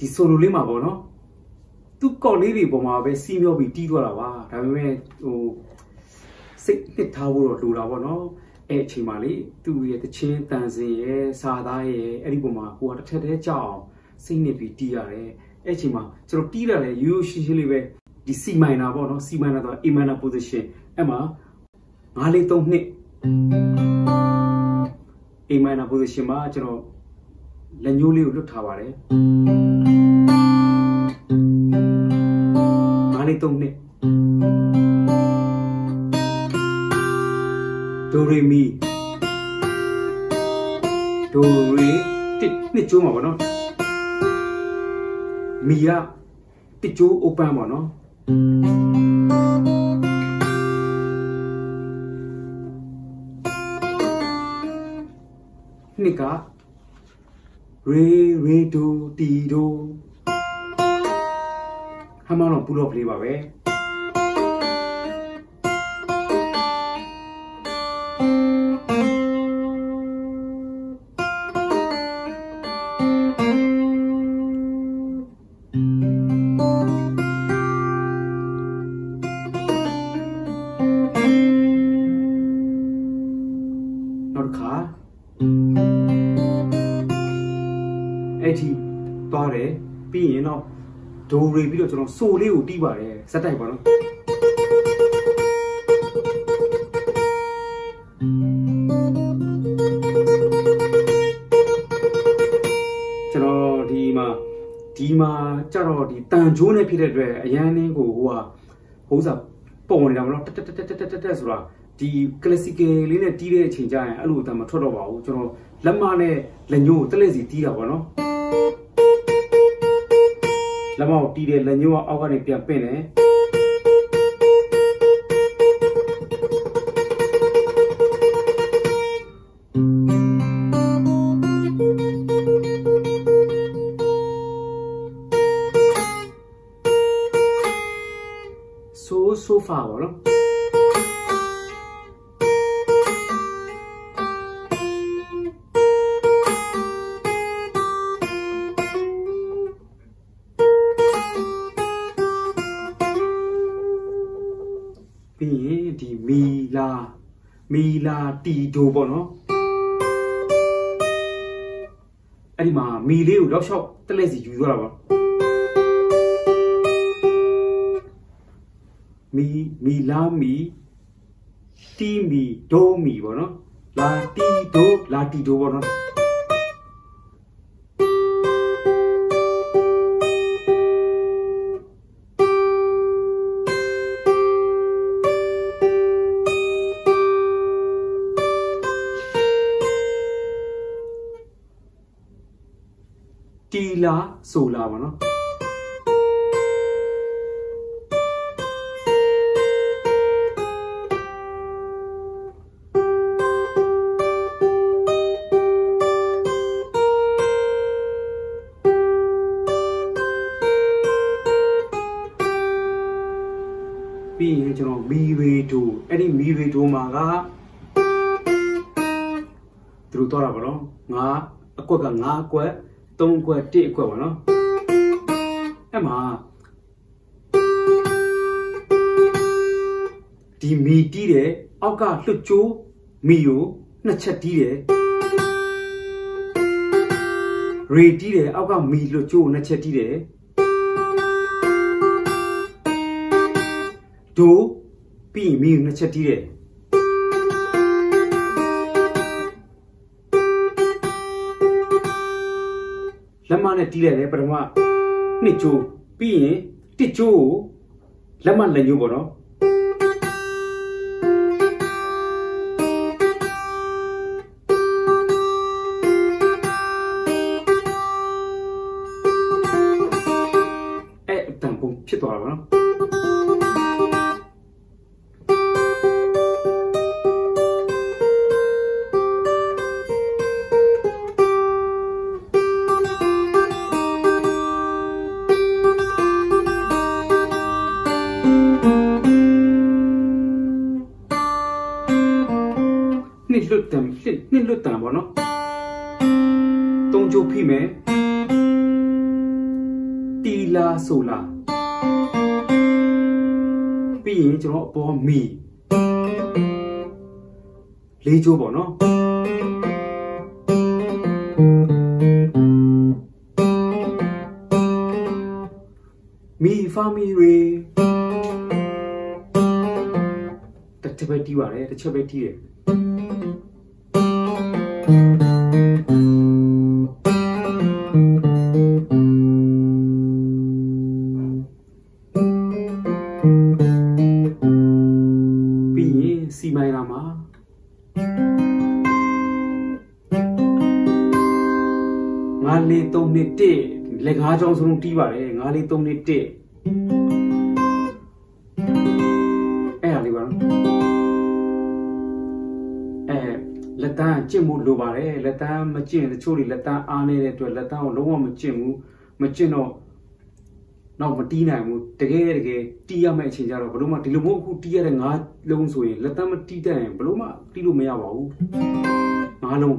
ဒီဆိုလိုလေးမှာပေါ့နော်သူကောက်လေးတွေပေါ်မှာပဲစီးမျောပြီးတီးထွက်တာပါဒါပေမဲ့ဟိုစိတ်နှစ်ထားဖို့တော့လိုတာပေါ့နော်အဲ့အချိန်မှာလေသူ့ရဲ့တချင်းတန်စင်ရဲ့စာသားရဲ့အဲ့ဒီပုံမှာဟိုကတစ်ထက်တည်းကြောက်အောင်စိတ်နှစ်ပြီးတီးရတယ်အဲ့အချိန်မှာကျွန်တော်တီးတာလေရိုးရိုးရှင်းရှင်းလေးပဲဒီ C minor ပေါ့နော် C minor တော့ A minor position အဲ့မှာ9လေး3နှစ် A minor position မှာကျွန်တော်လက်ညှိုးလေးကိုလွတ်ထားပါတယ် 9လေး3နှစ်ဒိုရီမီဒိုရီတစ်နှစ်ကျိုးမှာပေါ့နော်မီကတစ်ကျိုး open ပေါ့နော် နှစ်ကရေရေဒိုတီဒိုဟမတော့ပူတော့ကလေးပါပဲနောက်တစ်ခါအဲ့ဒီသွားတယ်ပြီးရင်တော့ ဒိုရီပြီးတော့ကျွန်တော်ဆိုလေးကိုတီးပါတယ်စက်တိုက်ပါနော်ကျွန်တော်ဒီမှာဒီမှာကြတော့ဒီတန်ချိုးနဲ့ဖြစ်တဲ့အတွက်အရန်နင်းကိုဟိုဟာဟိုးစားပုံနေတာမလို့တက်တက်တက်တက်တက်တက်ဆိုတာဒီ classical လေးနဲ့တီးတဲ့အချိန်ကျရင်အဲ့လိုအတမ်းမထွက်တော့ပါဘူးကျွန်တော်လက်မနဲ့လက်ညှိုးကိုတက်လက်စီတီးတာပေါ့နော် လက်မကိုတီးတဲ့လက်ညှိုးကအောက်ကနေပြန်ပင့်တယ်ဆိုဆိုဖာပေါ့နော် မီလာမီလာတီဒိုပေါ့နော်အဲ့ဒီမှာမီလေးကိုတော့လျှောက်တက်လက်စီယူသွားတာပါမီမီလာမီတီမီဒိုမီပေါ့နော်လာတီဒိုလာတီဒိုပေါ့နော် လာဆိုလာပါနော်ပြီးရင်ကျွန်တော်မီရေဒိုအဲ့ဒီမီရေဒိုမှာကသူတို့တော့တာပါနော်ငါအကွက်ကငါအကွက် 3အကွက်1အကွက်ပါနော်အဲ့မှာဒီမီတီးတယ်အောက်ကလွတ်ကျိုးမီကိုနှစ်ချက်တီးတယ်ရေတီးတယ်အောက်ကမီလွတ်ကျိုးနှစ်ချက်တီးတယ်ဒိုပြီးမီနှစ်ချက်တီးတယ် လက်မနဲ့တီးလိုက်တယ်ပထမနှစ်ကျိုးပြီးရင်တစ်ကျိုးကိုလက်မလက်ညှိုးပေါ့နော်အဲ့အတန်ပုံဖြစ်သွားတာပေါ့နော် ပေါ့နော်သုံးချိုးဖိမယ်တီလာဆိုလာပြီးရင်ကျွန်တော်အပေါ်မီလေးချိုးပေါ့နော်မီဖာမီရေတစ်ချက်ပဲတီးပါတယ်တစ်ချက်ပဲတီးတယ် 3နှစ်တစ်လက်ငါးချောင်းစလုံးတီးပါတယ်ငါလေး3နှစ်တစ်အဲ့ဟာလေးပါနော်အဲလက်တန်းကျင့်မှုလိုပါတယ်လက်တန်းမကျင့်တချို့တွေလက်တန်းအားနေတဲ့အတွက်လက်တန်းကိုလုံးဝမကျင့်ဘူးမကျင့်တော့တော့မတီးနိုင်ဘူးတကယ်တကယ်တီးရမယ့်အချိန်ကျတော့ဘလို့မှဒီလိုမျိုးအခုတီးရတဲ့ငါးလုံးဆိုရင်လက်တန်းမတီးတတ်ရင်ဘလို့မှတီးလို့မရပါဘူးငါးလုံး